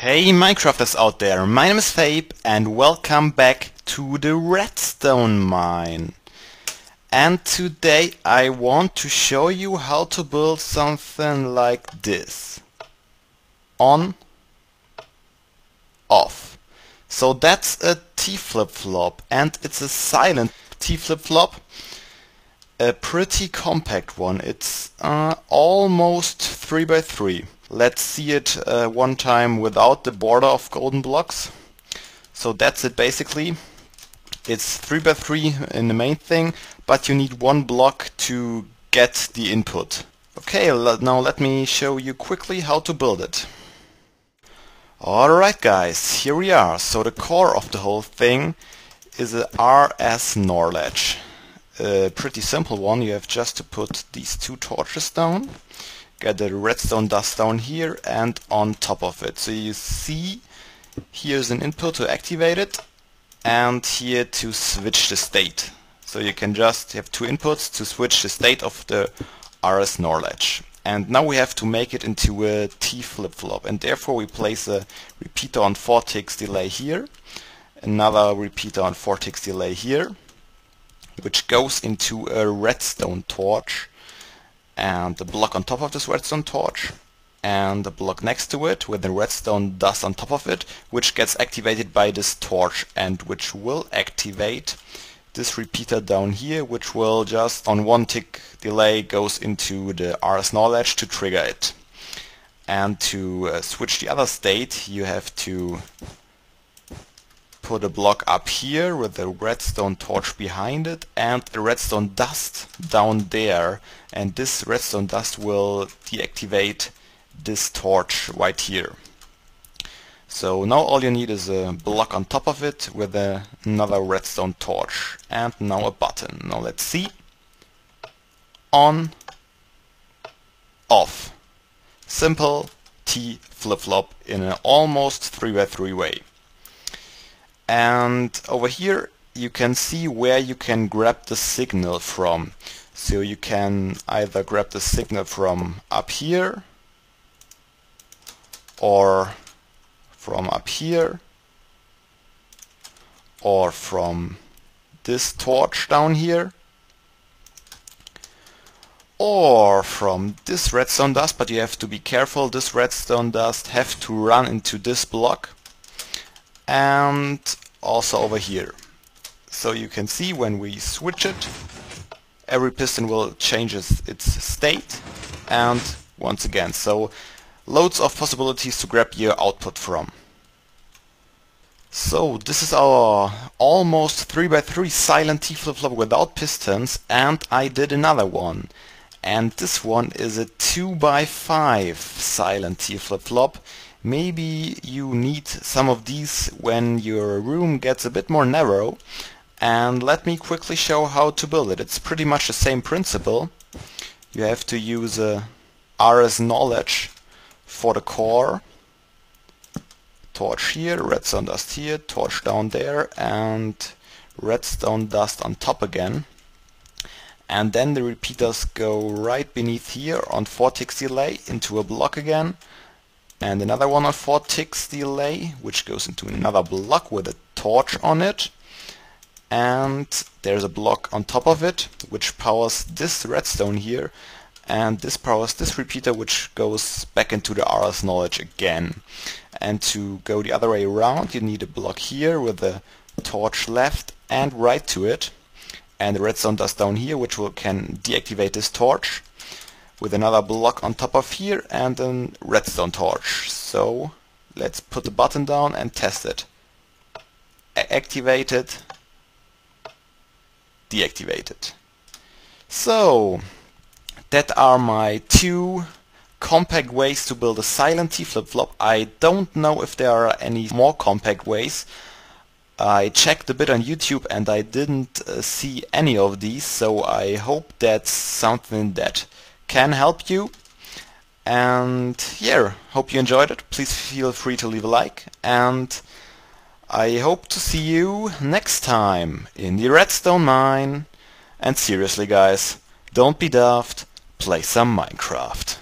Hey Minecrafters out there, my name is Fabe and welcome back to the redstone mine. And today I want to show you how to build something like this. On, off. So that's a T flip-flop and it's a silent T flip-flop. A pretty compact one. It's uh, almost 3 by 3 Let's see it uh, one time without the border of golden blocks. So that's it basically. It's 3 by 3 in the main thing, but you need one block to get the input. Okay, now let me show you quickly how to build it. Alright guys, here we are. So the core of the whole thing is a RS NOR latch. A pretty simple one, you have just to put these two torches down get the redstone dust down here and on top of it. So you see here's an input to activate it and here to switch the state. So you can just have two inputs to switch the state of the RS NOR latch. And now we have to make it into a T flip-flop and therefore we place a repeater on 4 ticks delay here, another repeater on 4 ticks delay here, which goes into a redstone torch and the block on top of this redstone torch and the block next to it with the redstone dust on top of it which gets activated by this torch and which will activate this repeater down here which will just on one tick delay goes into the RS NOR latch to trigger it. And to uh, switch the other state you have to put a block up here with a redstone torch behind it and a redstone dust down there and this redstone dust will deactivate this torch right here. So now all you need is a block on top of it with a, another redstone torch and now a button. Now let's see. On, off. Simple T flip-flop in an almost 3x3 way and over here you can see where you can grab the signal from. So you can either grab the signal from up here or from up here or from this torch down here or from this redstone dust. But you have to be careful. This redstone dust have to run into this block and also over here. So you can see when we switch it, every piston will change its state and once again. So loads of possibilities to grab your output from. So this is our almost 3x3 silent T-flip-flop without pistons and I did another one. And this one is a 2x5 silent T-flip-flop maybe you need some of these when your room gets a bit more narrow and let me quickly show how to build it. It's pretty much the same principle. You have to use a RS NOR latch for the core. Torch here, redstone dust here, torch down there and redstone dust on top again. And then the repeaters go right beneath here on 4 ticks delay into a block again and another one on 4 ticks delay which goes into another block with a torch on it. And there's a block on top of it which powers this redstone here. And this powers this repeater which goes back into the RS NOR latch again. And to go the other way around you need a block here with a torch left and right to it. And the redstone dust down here which will can deactivate this torch with another block on top of here and a redstone torch. So let's put the button down and test it. A activate it, deactivate it. So that are my two compact ways to build a silent T flip-flop. I don't know if there are any more compact ways. I checked a bit on YouTube and I didn't uh, see any of these, so I hope that's something that can help you. And yeah, hope you enjoyed it. Please feel free to leave a like. And I hope to see you next time in the redstone mine. And seriously guys, don't be daft, play some Minecraft.